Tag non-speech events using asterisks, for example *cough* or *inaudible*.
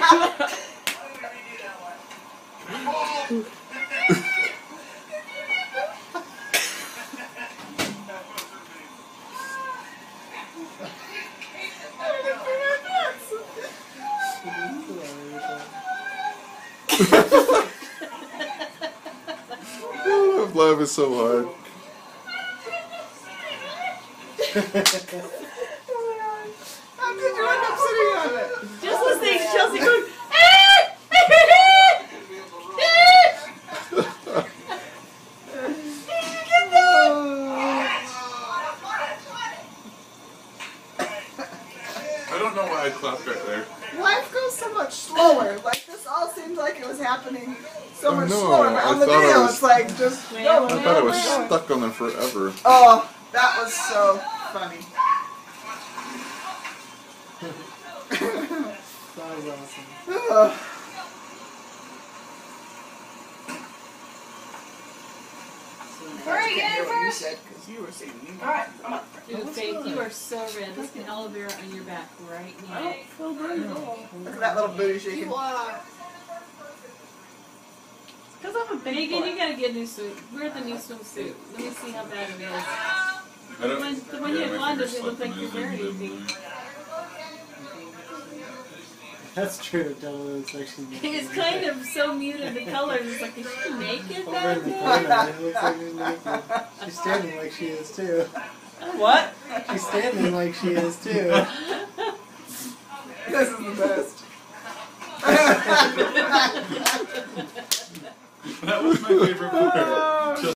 I'm laughing so hard. *laughs* How did you end up sitting on it? Just listening to Chelsea going. I don't know why I clapped right there. Life goes so much slower. Like this all seemed like it was happening so much know, slower. But I on the thought it video, was- it's like just Wait, going, I thought it was going, going. stuck on there forever. Oh, that was so funny. That was awesome. Ugh. *laughs* Alright, I can't hear you said because you were saying you Alright, come on. Dude, Faith, you are so red. Let's get aloe vera on your back right now. Oh, look at that little booty shaking. You are. Because I'm a Megan, you gotta get a new suit. Wear the new swimsuit. Let me see how bad it is. I The one, the one you have on doesn't look like you're wearing anything. That's true. Devil looks like she's naked. It's *laughs* kind of so muted the colors. It's like, is she naked Over back in the there? corner, it looks like she's naked. She's standing like she is too. What? She's standing like she is too. This is the best. That was my favorite part.